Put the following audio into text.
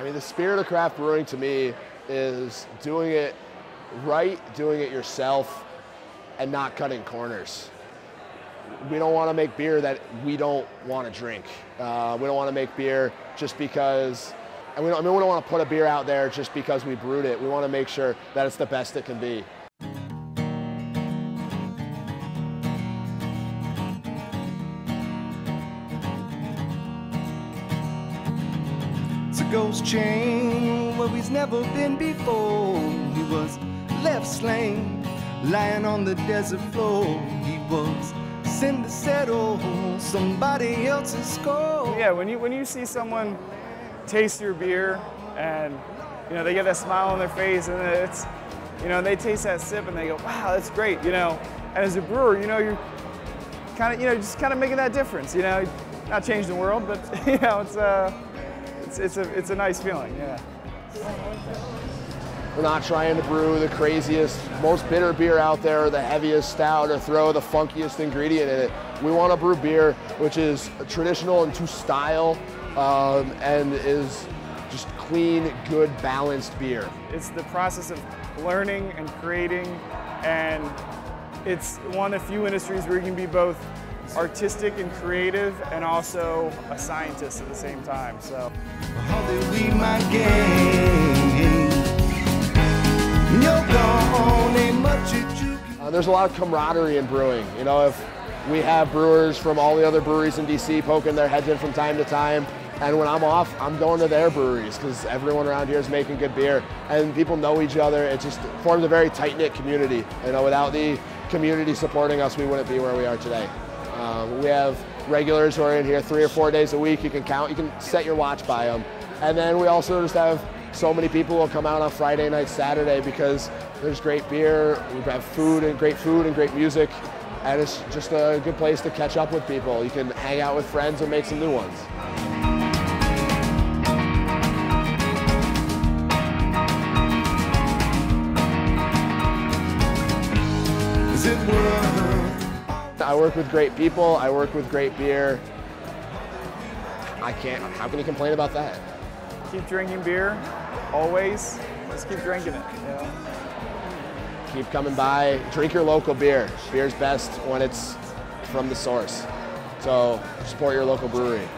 I mean, the spirit of craft brewing to me is doing it right, doing it yourself, and not cutting corners. We don't want to make beer that we don't want to drink. Uh, we don't want to make beer just because, and we don't, I mean, we don't want to put a beer out there just because we brewed it. We want to make sure that it's the best it can be. Ghost chain where he's never been before. He was left slain, lying on the desert floor. He was sent to settle somebody else's score. Yeah, when you when you see someone taste your beer and you know they get that smile on their face and it's you know they taste that sip and they go, wow, that's great, you know. And as a brewer, you know you're kind of you know just kind of making that difference, you know, not changing the world, but you know it's uh it's it's a it's a nice feeling, yeah. We're not trying to brew the craziest, most bitter beer out there, or the heaviest stout, or throw the funkiest ingredient in it. We want to brew beer which is traditional and to style, um, and is just clean, good, balanced beer. It's the process of learning and creating, and it's one of the few industries where you can be both artistic and creative and also a scientist at the same time. So. Uh, there's a lot of camaraderie in brewing. You know, if we have brewers from all the other breweries in DC poking their heads in from time to time, and when I'm off, I'm going to their breweries because everyone around here is making good beer, and people know each other. It just forms a very tight knit community. You know, without the community supporting us, we wouldn't be where we are today. Um, we have regulars who are in here three or four days a week. You can count, you can set your watch by them, and then we also just have so many people will come out on Friday night, Saturday because there's great beer, we have food and great food and great music, and it's just a good place to catch up with people. You can hang out with friends and make some new ones. I work with great people, I work with great beer. I can't, how can you complain about that? Keep drinking beer, always. Just keep drinking it. You know? Keep coming by, drink your local beer. Beer's best when it's from the source. So support your local brewery.